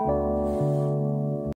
Thank you